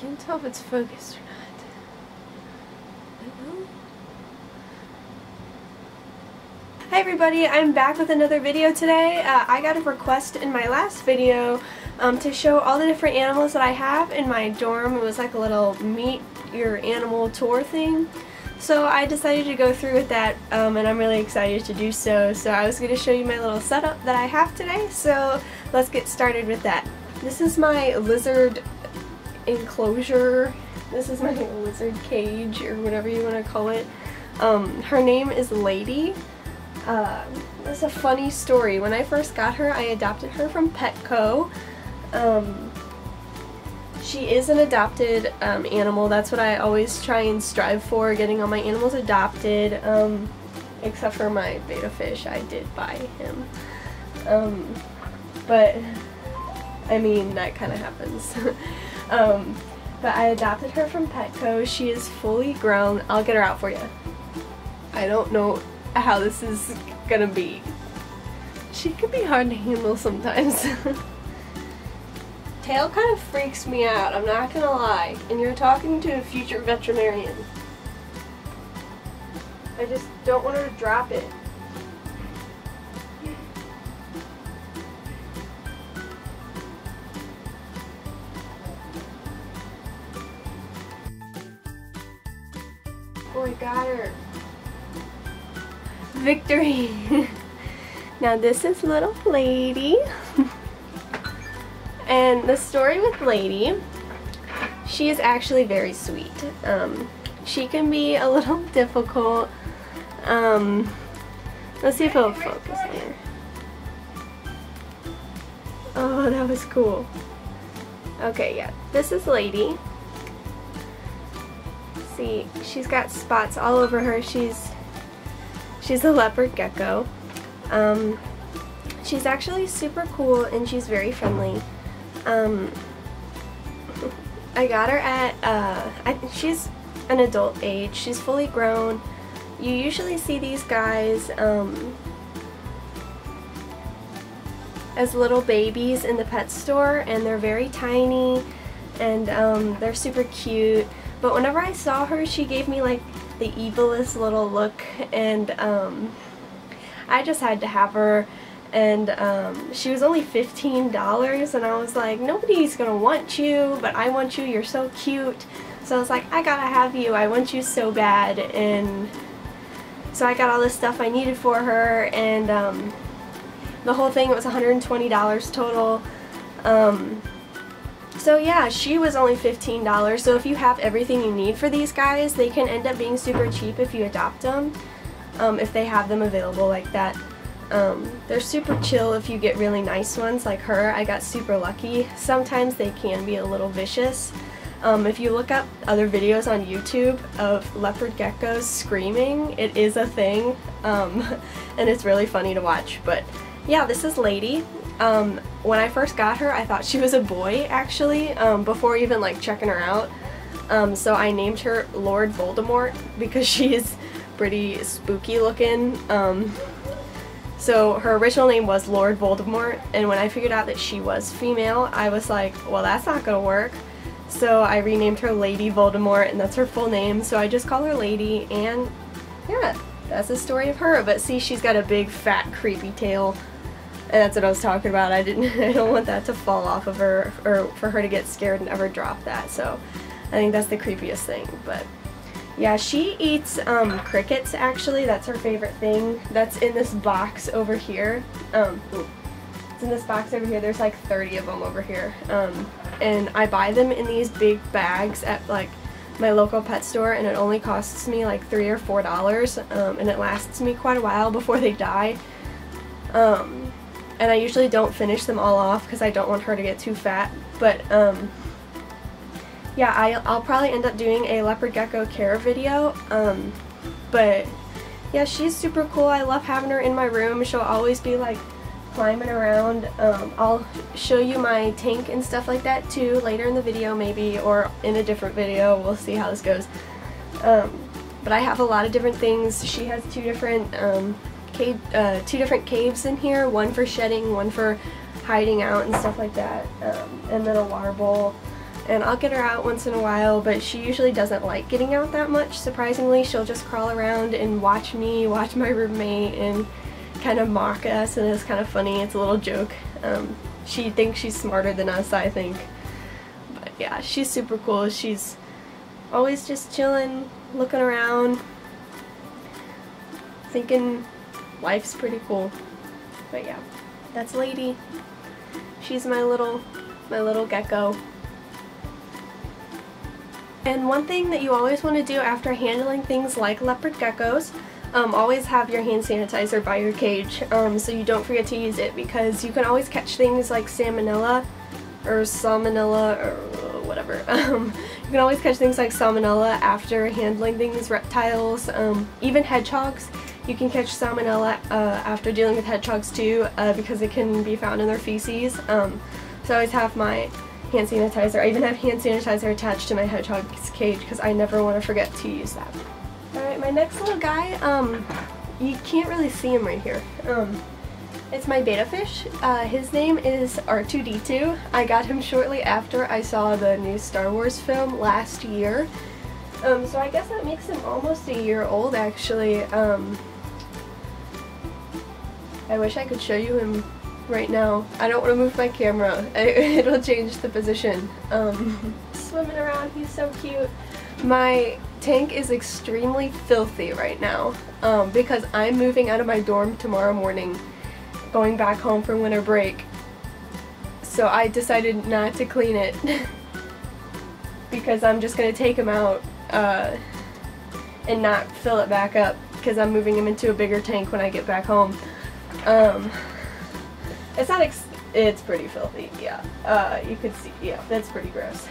can't tell if it's focused or not. Hi everybody, I'm back with another video today. Uh, I got a request in my last video um, to show all the different animals that I have in my dorm. It was like a little meet your animal tour thing. So I decided to go through with that um, and I'm really excited to do so. So I was going to show you my little setup that I have today. So let's get started with that. This is my lizard enclosure. This is my lizard cage or whatever you want to call it. Um, her name is Lady. Uh, it's a funny story. When I first got her, I adopted her from Petco. Um, she is an adopted um, animal. That's what I always try and strive for, getting all my animals adopted. Um, except for my betta fish, I did buy him. Um, but, I mean, that kind of happens. Um, but I adopted her from Petco. She is fully grown. I'll get her out for you. I don't know how this is gonna be. She can be hard to handle sometimes. Tail kind of freaks me out, I'm not gonna lie. And you're talking to a future veterinarian. I just don't want her to drop it. Victory! now this is little Lady. and the story with Lady, she is actually very sweet. Um, she can be a little difficult. Um, let's see if it'll focus here. Oh, that was cool. Okay, yeah. This is Lady. See, she's got spots all over her. She's She's a leopard gecko. Um, she's actually super cool and she's very friendly. Um, I got her at, uh, I, she's an adult age. She's fully grown. You usually see these guys um, as little babies in the pet store and they're very tiny and um, they're super cute. But whenever I saw her, she gave me like the evilest little look and um, I just had to have her and um, she was only $15 and I was like nobody's gonna want you but I want you you're so cute. So I was like I gotta have you I want you so bad and so I got all this stuff I needed for her and um, the whole thing was $120 total. Um, so yeah, she was only $15, so if you have everything you need for these guys, they can end up being super cheap if you adopt them, um, if they have them available like that. Um, they're super chill if you get really nice ones like her. I got super lucky. Sometimes they can be a little vicious. Um, if you look up other videos on YouTube of leopard geckos screaming, it is a thing, um, and it's really funny to watch. But yeah, this is Lady. Um, when I first got her, I thought she was a boy, actually, um, before even, like, checking her out. Um, so I named her Lord Voldemort because she's pretty spooky looking. Um, so her original name was Lord Voldemort, and when I figured out that she was female, I was like, well, that's not gonna work. So I renamed her Lady Voldemort, and that's her full name, so I just call her Lady, and yeah, that's the story of her. But see, she's got a big, fat, creepy tail and that's what I was talking about. I didn't I don't want that to fall off of her or for her to get scared and ever drop that. So I think that's the creepiest thing. But yeah, she eats um, crickets actually. That's her favorite thing. That's in this box over here. Um, it's in this box over here. There's like 30 of them over here. Um, and I buy them in these big bags at like my local pet store and it only costs me like three or four dollars um, and it lasts me quite a while before they die. Um, and I usually don't finish them all off because I don't want her to get too fat. But um, yeah, I, will probably end up doing a leopard gecko care video. Um, but yeah, she's super cool. I love having her in my room. She'll always be like climbing around. Um, I'll show you my tank and stuff like that too later in the video maybe or in a different video. We'll see how this goes. Um, but I have a lot of different things. She has two different um, cave, uh, two different caves in here, one for shedding, one for hiding out and stuff like that, um, and then a water bowl. and I'll get her out once in a while, but she usually doesn't like getting out that much, surprisingly. She'll just crawl around and watch me, watch my roommate, and kind of mock us, and it's kind of funny. It's a little joke. Um, she thinks she's smarter than us, I think. But yeah, she's super cool. She's always just chilling, looking around, thinking life's pretty cool. But yeah, that's Lady. She's my little, my little gecko. And one thing that you always want to do after handling things like leopard geckos, um, always have your hand sanitizer by your cage um, so you don't forget to use it because you can always catch things like salmonella or salmonella or whatever. Um, you can always catch things like salmonella after handling things, reptiles, um, even hedgehogs. You can catch salmonella uh, after dealing with hedgehogs too uh, because it can be found in their feces. Um, so I always have my hand sanitizer. I even have hand sanitizer attached to my hedgehog's cage because I never want to forget to use that. Alright, my next little guy, um, you can't really see him right here. Um, it's my betta fish. Uh, his name is R2-D2. I got him shortly after I saw the new Star Wars film last year. Um, so I guess that makes him almost a year old actually. Um, I wish I could show you him right now. I don't want to move my camera. it'll change the position. Um, swimming around, he's so cute. My tank is extremely filthy right now um, because I'm moving out of my dorm tomorrow morning, going back home for winter break. So I decided not to clean it because I'm just going to take him out uh, and not fill it back up because I'm moving him into a bigger tank when I get back home. Um, it's not it's pretty filthy, yeah. Uh, you could see, yeah, that's pretty gross.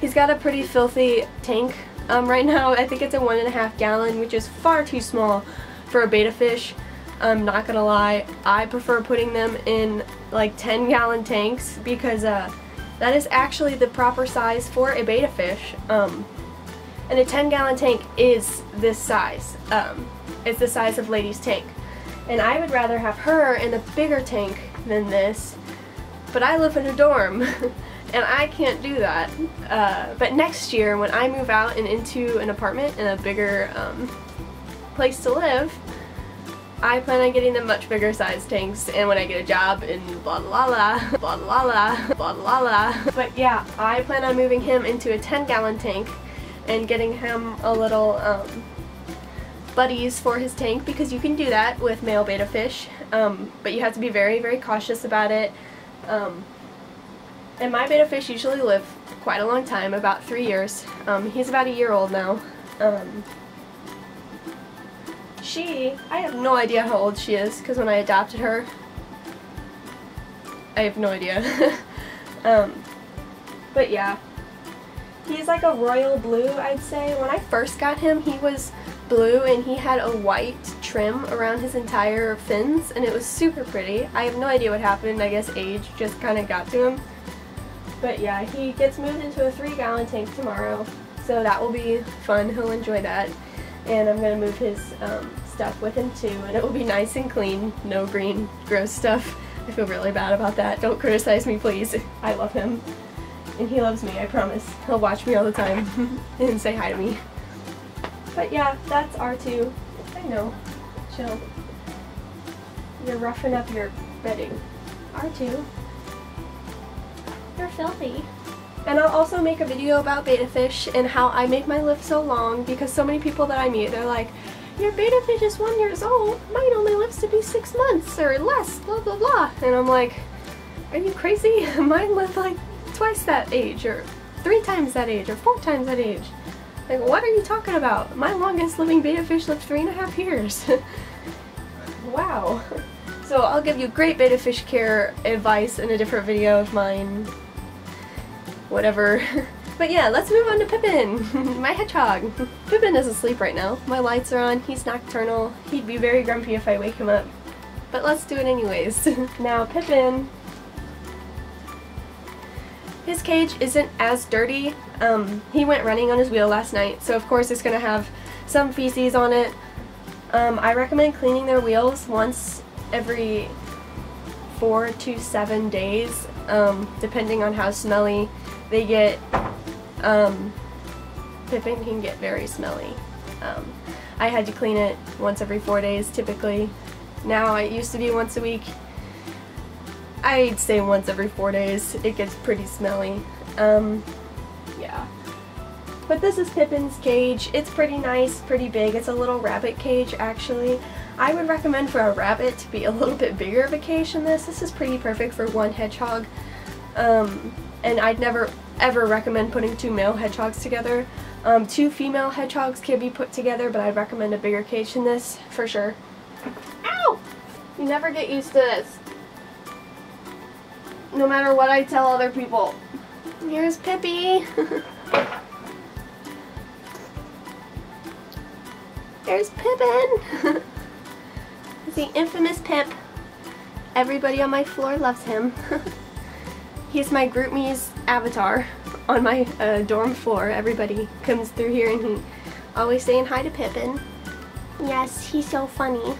He's got a pretty filthy tank um, right now. I think it's a one and a half gallon, which is far too small for a betta fish. I'm not gonna lie, I prefer putting them in like 10 gallon tanks because uh, that is actually the proper size for a betta fish. Um, and a 10 gallon tank is this size. Um, it's the size of Lady's tank. And I would rather have her in a bigger tank than this, but I live in a dorm. and I can't do that. Uh, but next year, when I move out and into an apartment and a bigger um, place to live, I plan on getting them much bigger size tanks and when I get a job in blah blah blah blah blah blah. But yeah, I plan on moving him into a 10 gallon tank and getting him a little um, buddies for his tank because you can do that with male betta fish um, but you have to be very very cautious about it. Um, and my betta fish usually live quite a long time about three years. Um, he's about a year old now. Um, she I have no idea how old she is because when I adopted her I have no idea. Um, but yeah. He's like a royal blue I'd say. When I first got him he was blue and he had a white trim around his entire fins and it was super pretty. I have no idea what happened. I guess age just kind of got to him. But yeah, he gets moved into a three gallon tank tomorrow. So that will be fun. He'll enjoy that. And I'm going to move his um, stuff with him too. And it will be nice and clean. No green, gross stuff. I feel really bad about that. Don't criticize me, please. I love him. And he loves me, I promise. He'll watch me all the time and say hi to me. But yeah, that's R2. I know. Chill. You're roughing up your bedding. R2. You're filthy. And I'll also make a video about betta fish and how I make my live so long because so many people that I meet, they're like, your betta fish is one years old. Mine only lives to be six months or less, blah, blah, blah. And I'm like, are you crazy? Mine live like twice that age or three times that age or four times that age. Like, what are you talking about? My longest living betta fish lived three and a half years. wow. So I'll give you great betta fish care advice in a different video of mine. Whatever. But yeah, let's move on to Pippin, my hedgehog. Pippin is asleep right now. My lights are on, he's nocturnal. He'd be very grumpy if I wake him up. But let's do it anyways. now Pippin his cage isn't as dirty. Um, he went running on his wheel last night, so of course it's going to have some feces on it. Um, I recommend cleaning their wheels once every four to seven days, um, depending on how smelly they get. um, Pippin can get very smelly. Um, I had to clean it once every four days typically. Now it used to be once a week. I'd say once every four days. It gets pretty smelly. Um, yeah. But this is Pippin's cage. It's pretty nice, pretty big. It's a little rabbit cage actually. I would recommend for a rabbit to be a little bit bigger of a cage than this. This is pretty perfect for one hedgehog. Um, and I'd never ever recommend putting two male hedgehogs together. Um, two female hedgehogs can be put together, but I'd recommend a bigger cage than this, for sure. Ow! You never get used to this. No matter what I tell other people. Here's Pippi. There's Pippin. the infamous Pip. Everybody on my floor loves him. He's my GroupMe's avatar on my uh, dorm floor. Everybody comes through here and he always saying hi to Pippin. Yes, he's so funny.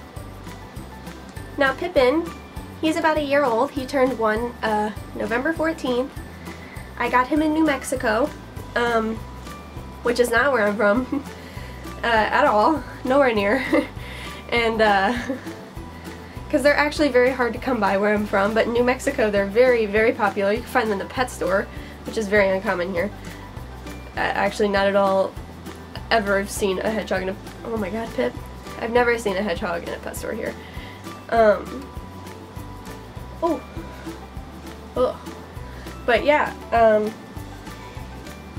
Now Pippin, he's about a year old. He turned one uh, November 14th. I got him in New Mexico, um, which is not where I'm from uh, at all, nowhere near. and uh, because they're actually very hard to come by where I'm from, but in New Mexico they're very, very popular. You can find them in the pet store, which is very uncommon here. Uh, actually, not at all ever seen a hedgehog in a... Oh my god, Pip. I've never seen a hedgehog in a pet store here. Um... Oh. Oh. But yeah, um...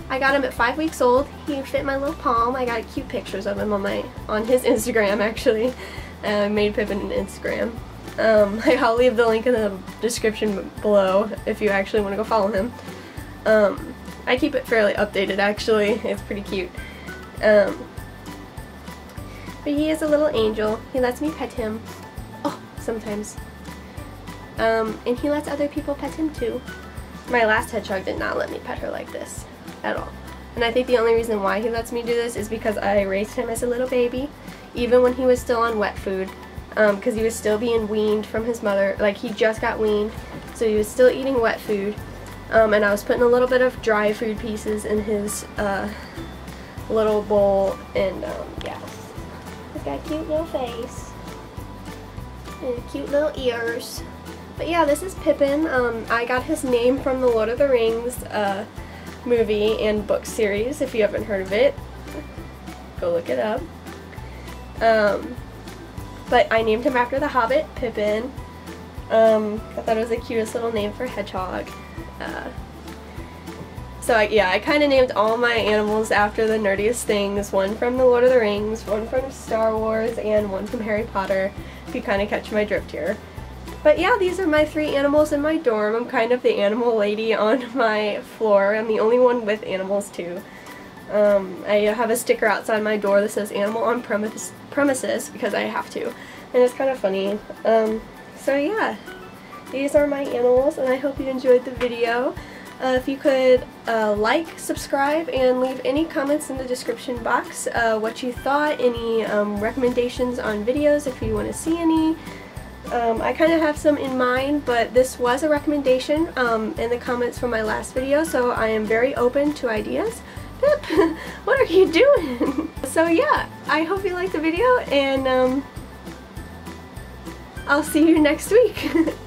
I got him at five weeks old. He fit my little palm. I got cute pictures of him on my on his Instagram actually. I uh, made Pippin an Instagram. Um, I'll leave the link in the description below if you actually want to go follow him. Um, I keep it fairly updated actually. It's pretty cute. Um, but he is a little angel. He lets me pet him. Oh, sometimes. Um, and he lets other people pet him too. My last hedgehog did not let me pet her like this at all. And I think the only reason why he lets me do this is because I raised him as a little baby even when he was still on wet food because um, he was still being weaned from his mother. Like he just got weaned, so he was still eating wet food. Um, and I was putting a little bit of dry food pieces in his uh, little bowl, and um, yeah, he's got a cute little face and cute little ears. But yeah, this is Pippin. Um, I got his name from the Lord of the Rings uh, movie and book series. If you haven't heard of it, go look it up. Um, but I named him after the Hobbit, Pippin. Um, I thought it was the cutest little name for hedgehog. Uh, so I, yeah, I kind of named all my animals after the nerdiest things. One from The Lord of the Rings, one from Star Wars, and one from Harry Potter, if you kind of catch my drift here. But yeah, these are my three animals in my dorm. I'm kind of the animal lady on my floor. I'm the only one with animals too. Um, I have a sticker outside my door that says animal on premise premises because I have to. And it's kind of funny. Um, so yeah, these are my animals and I hope you enjoyed the video. Uh, if you could uh, like, subscribe, and leave any comments in the description box uh, what you thought, any um, recommendations on videos if you want to see any. Um, I kind of have some in mind, but this was a recommendation um, in the comments from my last video, so I am very open to ideas. Pip, what are you doing? so yeah, I hope you liked the video and um, I'll see you next week.